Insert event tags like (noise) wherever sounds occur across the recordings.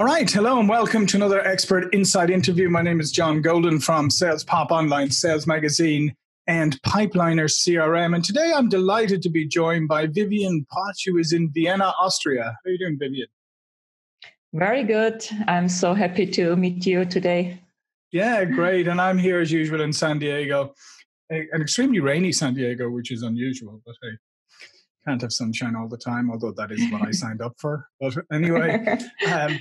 All right, hello and welcome to another Expert Insights interview. My name is John Golden from Sales Pop Online, Sales Magazine, and Pipeliner CRM. And today I'm delighted to be joined by Vivienne Posch, who is in Vienna, Austria. How are you doing, Vivienne? Very good. I'm so happy to meet you today. Yeah, great. And I'm here as usual in San Diego, an extremely rainy San Diego, which is unusual, but hey can't have sunshine all the time, although that is what I (laughs) signed up for. But anyway, (laughs) um,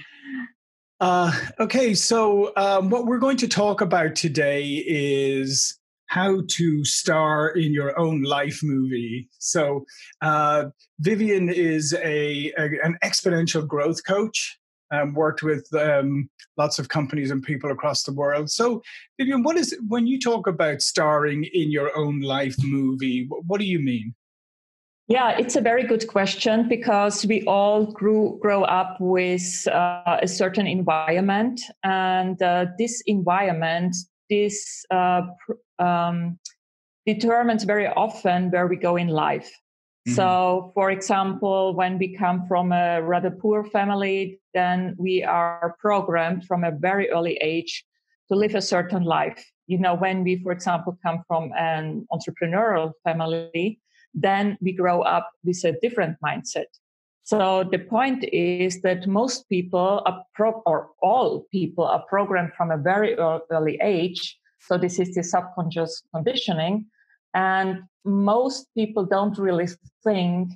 uh, okay, so um, what we're going to talk about today is how to star in your own life movie. So, uh, Vivienne is a, a, an exponential growth coach. Um, worked with um, lots of companies and people across the world. So, Vivienne, what is when you talk about starring in your own life movie? What do you mean? Yeah, it's a very good question because we all grew grow up with uh, a certain environment, and uh, this environment this uh, um, determines very often where we go in life. Mm-hmm. So, for example, when we come from a rather poor family, then we are programmed from a very early age to live a certain life. You know, when we, for example, come from an entrepreneurial family, then we grow up with a different mindset. So the point is that most people are pro- or all people are programmed from a very early age. So this is the subconscious conditioning. And most people don't really think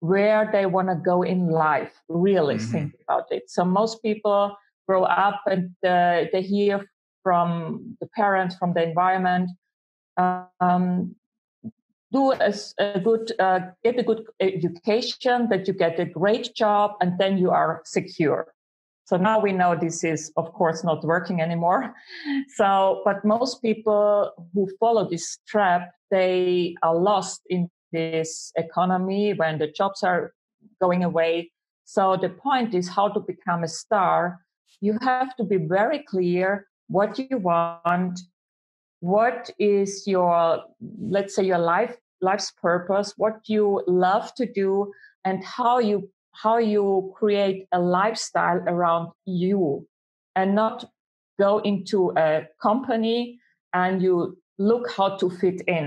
where they want to go in life, really mm-hmm. think about it. So most people grow up and uh, they hear from the parents, from the environment, um, do a, a good uh, get a good education that you get a great job and then you are secure. So now we know this is of course not working anymore. (laughs) So but most people who follow this trap they are lost in this economy when the jobs are going away. So the point is how to become a star. You have to be very clear what you want what is your let's say your life life's purpose what you love to do and how you how you create a lifestyle around you and not go into a company and you look how to fit in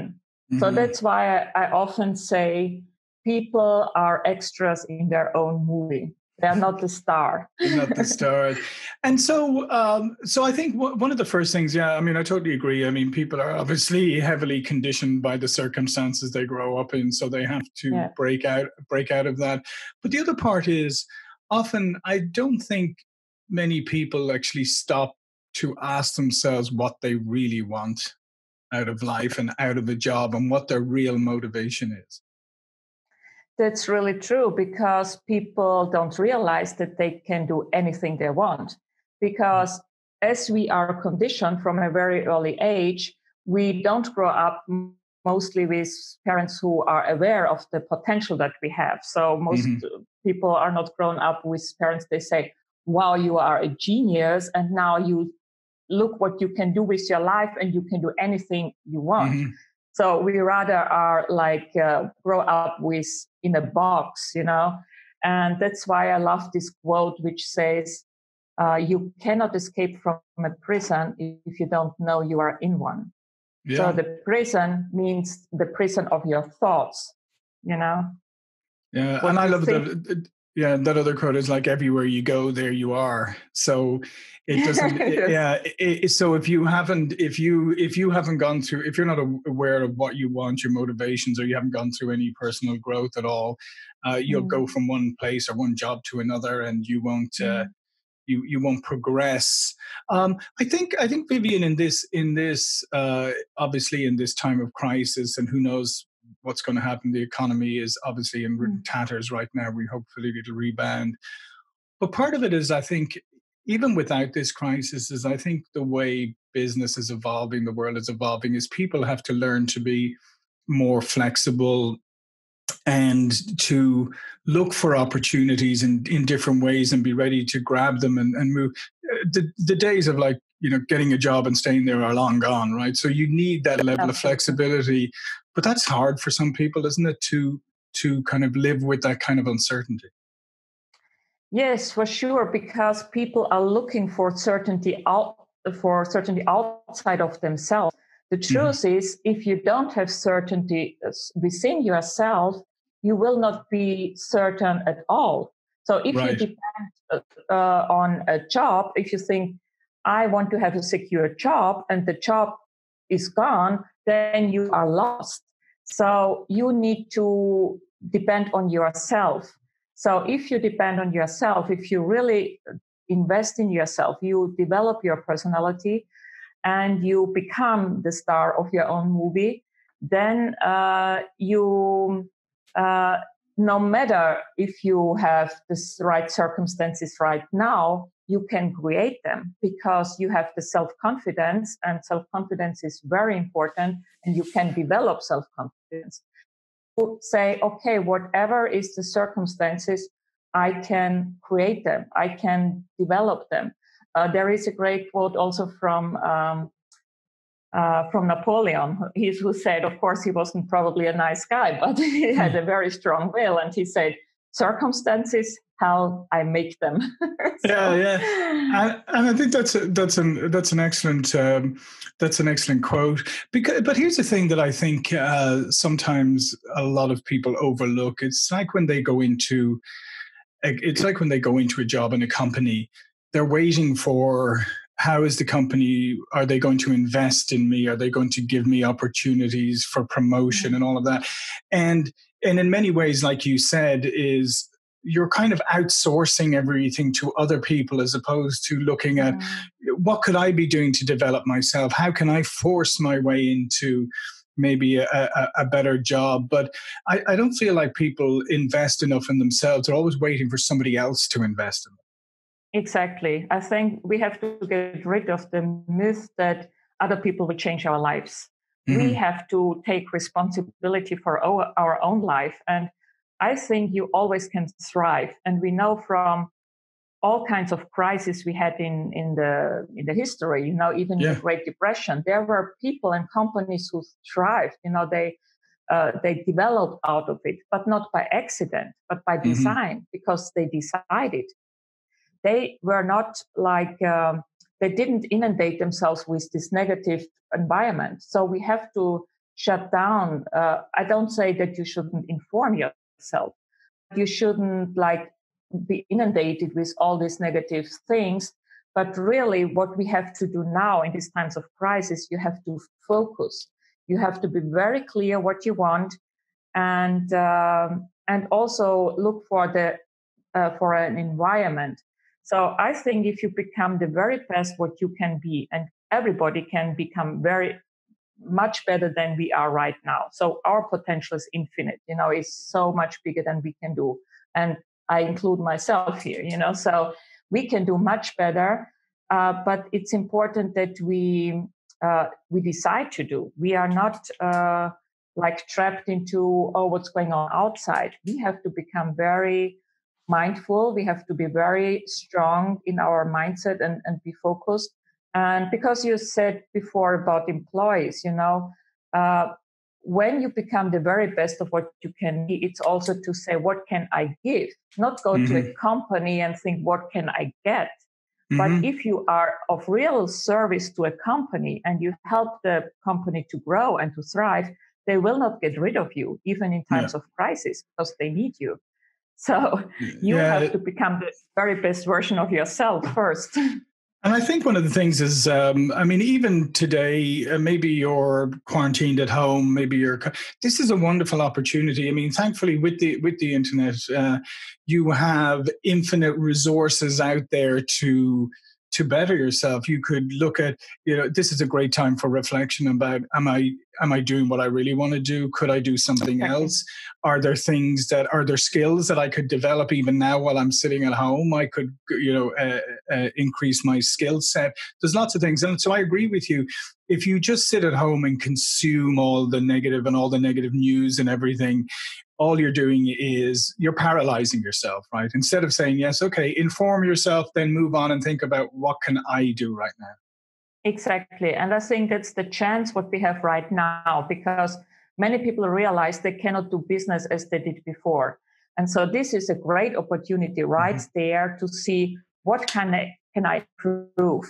mm-hmm. so that's why I, I often say people are extras in their own movie they're not the star. not the star. (laughs) And so, um, so I think one of the first things, yeah, I mean, I totally agree. I mean, people are obviously heavily conditioned by the circumstances they grow up in, so they have to yeah. break out, break out of that. But the other part is, often I don't think many people actually stop to ask themselves what they really want out of life and out of a job and what their real motivation is. That's really true because people don't realize that they can do anything they want. Because as we are conditioned from a very early age, we don't grow up mostly with parents who are aware of the potential that we have. So most mm-hmm. people are not grown up with parents, they say, wow, you are a genius. And now you look what you can do with your life and you can do anything you want. Mm-hmm. So we rather are like uh, grow up with in a box, you know. And that's why I love this quote, which says, uh, "You cannot escape from a prison if you don't know you are in one." Yeah. So the prison means the prison of your thoughts, you know. Yeah, and I love the yeah, that other quote is like everywhere you go, there you are. So (laughs) it doesn't. it, yeah. It, so if you haven't, if you if you haven't gone through, if you're not aware of what you want, your motivations, or you haven't gone through any personal growth at all, uh, you'll mm. go from one place or one job to another, and you won't. Uh, mm. you, you won't progress. Um, I think I think Vivienne in this in this uh, obviously in this time of crisis and who knows what's going to happen. The economy is obviously in mm. tatters right now. We hopefully it'll rebound. But part of it is, I think, even without this crisis, is I think the way business is evolving, the world is evolving, is people have to learn to be more flexible and to look for opportunities in, in different ways and be ready to grab them and, and move. Uh, the, the days of like you know getting a job and staying there are long gone right so you need that level of flexibility but that's hard for some people isn't it to to kind of live with that kind of uncertainty Yes, for sure, because people are looking for certainty out for certainty outside of themselves. The mm-hmm. truth mm-hmm. is, if you don't have certainty uh, within yourself, you will not be certain at all. So if right. you depend uh, uh, on a job, if you think, I want to have a secure job and the job is gone, then you are lost. So you need to depend on yourself. So if you depend on yourself, if you really invest in yourself, you develop your personality and you become the star of your own movie, then uh, you, uh, no matter if you have the right circumstances right now, you can create them because you have the self confidence, and self confidence is very important, and you can develop self confidence. Say, okay, whatever is the circumstances, I can create them, I can develop them. Uh, there is a great quote also from um, uh, from Napoleon, he, who said, of course, he wasn't probably a nice guy, (laughs) but he had a very strong will, and he said, "Circumstances, how I make them." (laughs) so, yeah, yeah, and, and, I think that's a, that's an that's an excellent um, that's an excellent quote. Because, but here's the thing that I think uh, sometimes a lot of people overlook. It's like when they go into it's like when they go into a job in a company, they're waiting for how is the company are they going to invest in me are they going to give me opportunities for promotion and all of that and and in many ways like you said is you're kind of outsourcing everything to other people as opposed to looking at mm. what could i be doing to develop myself how can i force my way into maybe a, a, a better job. But I, I, don't feel like people invest enough in themselves. They're always waiting for somebody else to invest in them. Exactly. I think we have to get rid of the myth that other people will change our lives. Mm-hmm. We have to take responsibility for our, our own life. And I think you always can thrive. And we know from all kinds of crises we had in, in the in the history, you know, even yeah. the Great Depression, there were people and companies who thrived. You know, they uh, they developed out of it, but not by accident, but by mm-hmm. design, because they decided. They were not like um, they didn't inundate themselves with this negative environment. So we have to shut down. Uh, I don't say that you shouldn't inform yourself. You shouldn't like be inundated with all these negative things. But really, what we have to do now in these times of crisis, you have to focus. You have to be very clear what you want, and um, and also look for the uh, for an environment. So I think if you become the very best what you can be, and everybody can become very much better than we are right now. So our potential is infinite. You know, is so much bigger than we can do. And I include myself here, you know, so we can do much better. Uh, but it's important that we uh, we decide to do. We are not uh, like trapped into oh what's going on outside. We have to become very mindful. We have to be very strong in our mindset and, and be focused. And because you said before about employees, you know, uh, when you become the very best of what you can be, it's also to say, what can I give? Not go mm-hmm. to a mm-hmm. company and think, what can I get? Mm-hmm. But if you are of real service to a company and you help the company to grow and to thrive, they will not get rid of you, even in times yeah. of crisis, because they need you. So you yeah. have to become the very best version of yourself first. And I think one of the things is, um, I mean, even today, uh, maybe you're quarantined at home, maybe you're. This is a wonderful opportunity. I mean, thankfully, with the with the internet, uh, you have infinite resources out there to to better yourself you could look at you know this is a great time for reflection about am i am i doing what i really want to do? Could i do something else? Are there things that are there skills that i could develop even now while i'm sitting at home? I could you know uh, uh, increase my skill set. There's lots of things and so i agree with you. If you just sit at home and consume all the negative and all the negative news and everything all you're doing is you're paralyzing yourself, right? Instead of saying, yes, okay, inform yourself, then move on and think about what can I do right now. Exactly. And I think that's the chance what we have right now because many people realize they cannot do business as they did before. And so this is a great opportunity right mm-hmm. there to see what can I, can I improve?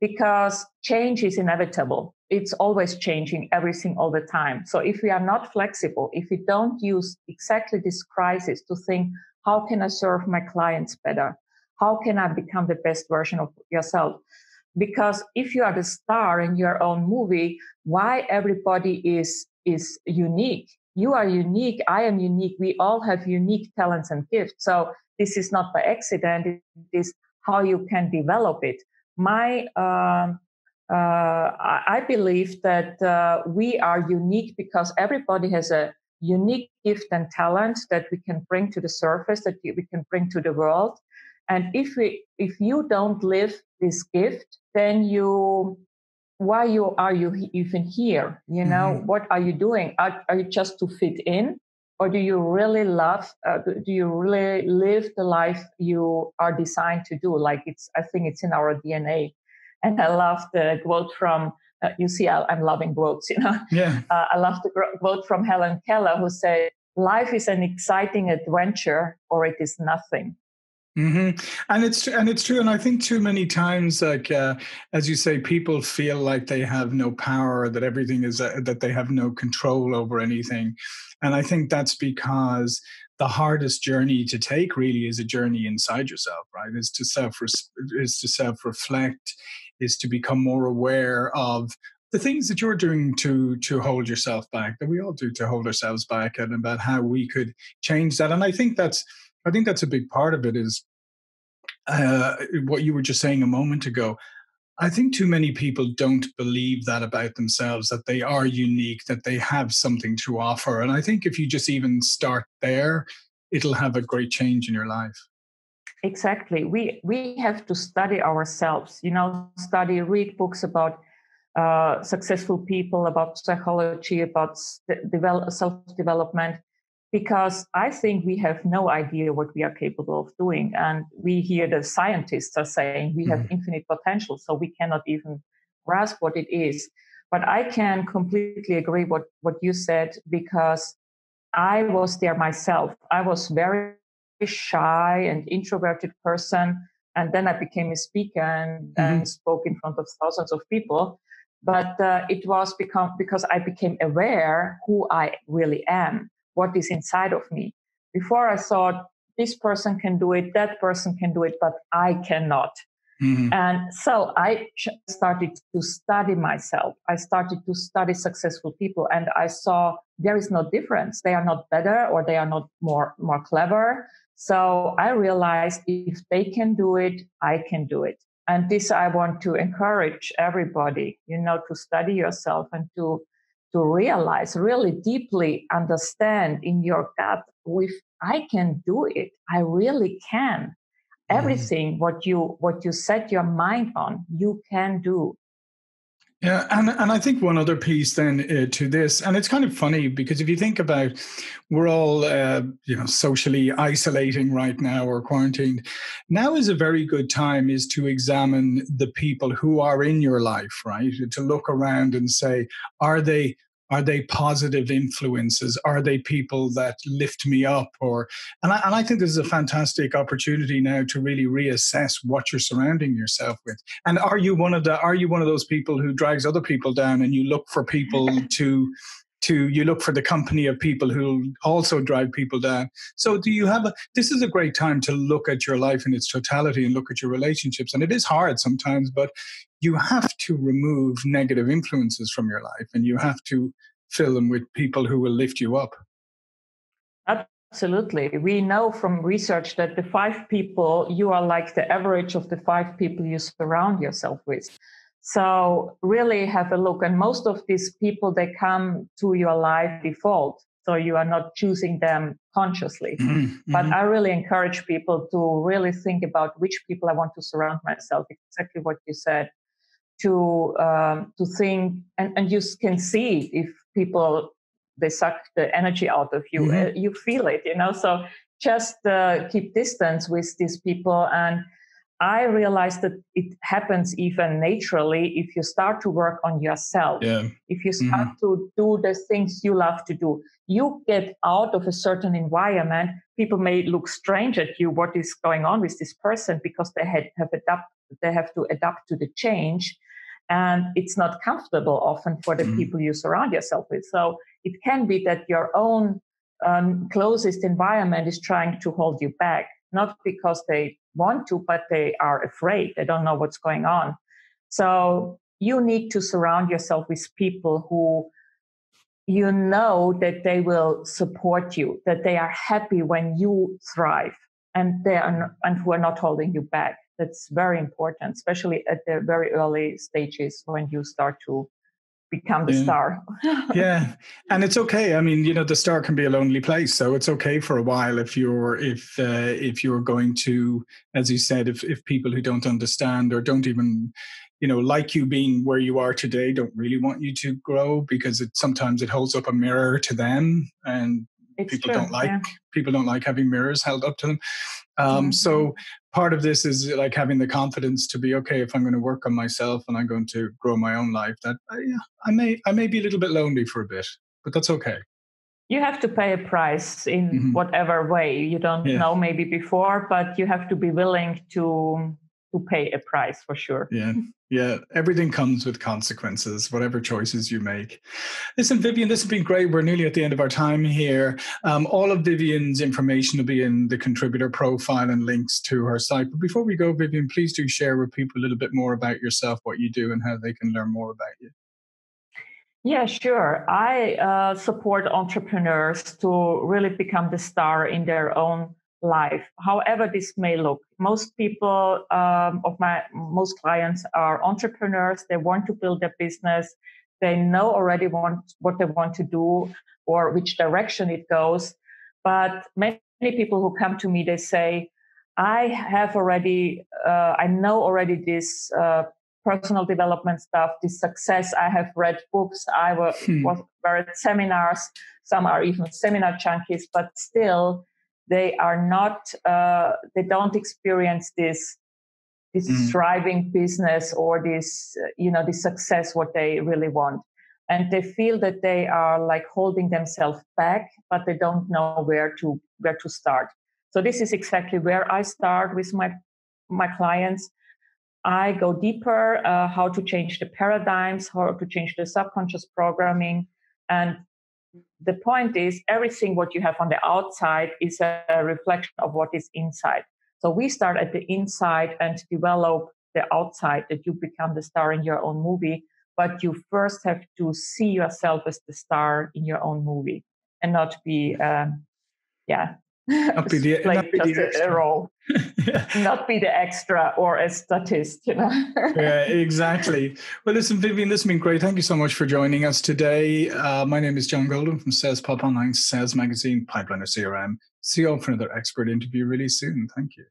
Because change is inevitable. It's always changing everything all the time. So if we are not flexible, if we don't use exactly this crisis to think, how can I serve my clients better? How can I become the best version of yourself? Because if you are the star in your own movie, why everybody is, is unique? You are unique. I am unique. We all have unique talents and gifts. So this is not by accident. It is how you can develop it. My, uh, I believe that uh, we are unique because everybody has a unique gift and talent that we can bring to the surface, that we can bring to the world. And if we, if you don't live this gift, then you why you are you even here? You know mm-hmm. what are you doing? Are, are you just to fit in? Or do you really love uh, do you really live the life you are designed to do? Like it's i think it's in our dna and i love the quote from uh, you see I, am loving quotes (laughs) you know? Yeah. Uh, i love the quote from helen keller who said life is an exciting adventure or it is nothing. Mm-hmm. And it's and it's true, and I think too many times, like uh, as you say, people feel like they have no power, that everything is uh, that they have no control over anything, and I think that's because the hardest journey to take really is a journey inside yourself, right? Is to self is to self reflect, is to become more aware of the things that you're doing to to hold yourself back, that we all do to hold ourselves back, and about how we could change that. And I think that's I think that's a big part of it is uh, what you were just saying a moment ago. I think too many people don't believe that about themselves, that they are unique, that they have something to offer. And I think if you just even start there, it'll have a great change in your life. Exactly. We we have to study ourselves, you know, study, read books about uh, successful people, about psychology, about develop, self-development because I think we have no idea what we are capable of doing. And we hear the scientists are saying we have mm-hmm. infinite potential, so we cannot even grasp what it is. But I can completely agree what, what you said because I was there myself. I was very shy and introverted person. And then I became a speaker and, mm-hmm. and spoke in front of thousands of people. But uh, it was become, because I became aware who I really am what is inside of me. Before I thought this person can do it, that person can do it, but I cannot. Mm-hmm. And so I started to study myself. I started to study successful people and I saw there is no difference. They are not better or they are not more, more clever. So I realized if they can do it, I can do it. And this I want to encourage everybody, you know, to study yourself and to to realize, really deeply understand in your gut, if I can do it, I really can. Mm-hmm. Everything what you what you set your mind on, you can do. Yeah, and and I think one other piece then uh, to this, and it's kind of funny because if you think about, we're all uh, you know socially isolating right now or quarantined. Now is a very good time is to examine the people who are in your life, right? To look around and say, are they are they positive influences? Are they people that lift me up? Or and I, and I think this is a fantastic opportunity now to really reassess what you're surrounding yourself with. And are you one of the are you one of those people who drags other people down and you look for people (laughs) to to you look for the company of people who also drive people down so do you have a this is a great time to look at your life in its totality and look at your relationships and it is hard sometimes but you have to remove negative influences from your life and you have to fill them with people who will lift you up Absolutely. We know from research that the five people, you are like the average of the five people you surround yourself with. So really have a look. And most of these people, they come to your life default. So you are not choosing them consciously. Mm-hmm. But mm-hmm. I really encourage people to really think about which people I want to surround myself. Exactly what you said. To um, to think and, and you can see if people they suck the energy out of you. Mm-hmm. Uh, you feel it, you know. So just uh, keep distance with these people and I realized that it happens even naturally if you start to work on yourself. Yeah. If you start mm-hmm. to do the things you love to do, you get out of a certain environment, people may look strange at you. What is going on with this person? Because they had, have adapt, they have to adapt to the change, and it's not comfortable often for the mm. people you surround yourself with. So it can be that your own um, closest environment is trying to hold you back, not because they want to, but they are afraid. They don't know what's going on. So you need to surround yourself with people who you know that they will support you, that they are happy when you thrive and they are, and who are not holding you back. That's very important, especially at the very early stages when you start to become the yeah. star. yeah, (laughs) and it's okay. I mean, you know, the star can be a lonely place, so it's okay for a while if you're if uh, if you're going to, as you said, if if people who don't understand or don't even you know like you being where you are today don't really want you to grow because it sometimes it holds up a mirror to them and it's people true, don't like yeah. people don't like having mirrors held up to them um, mm-hmm. so part of this is like having the confidence to be okay if i'm going to work on myself and i'm going to grow my own life that I, I may i may be a little bit lonely for a bit but that's okay you have to pay a price in mm-hmm. whatever way you don't yeah. know maybe before but you have to be willing to to pay a price for sure. Yeah. Yeah. Everything comes with consequences, whatever choices you make. Listen, Vivienne, this has been great. We're nearly at the end of our time here. Um, all of Vivienne's information will be in the contributor profile and links to her site. But before we go, Vivienne, please do share with people a little bit more about yourself, what you do, and how they can learn more about you. Yeah, sure. I uh, support entrepreneurs to really become the star in their own life, however this may look. Most people um, of my most clients are entrepreneurs. They want to build their business. They know already want what they want to do or which direction it goes. But many people who come to me, they say, I have already, uh, I know already this uh, personal development stuff, this success. I have read books. I was, hmm. was at seminars. Some are even seminar junkies, but still they are not uh, they don't experience this this mm. thriving business or this you know this success what they really want. And they feel that they are like holding themselves back but they don't know where to where to start. So this is exactly where i start with my my clients. I go deeper uh, how to change the paradigms how to change the subconscious programming and the point is everything what you have on the outside is a reflection of what is inside. So we start at the inside and develop the outside that you become the star in your own movie. But you first have to see yourself as the star in your own movie and not be, um, yeah, not (laughs) be the, not be the extra. role, (laughs) yeah. not be the extra or a statist, you know. (laughs) yeah, exactly. Well, listen, Vivienne, this has been great. Thank you so much for joining us today. Uh, my name is John Golden from Sales Pop Online Sales Magazine, Pipeliner CRM. See you all for another expert interview really soon. Thank you.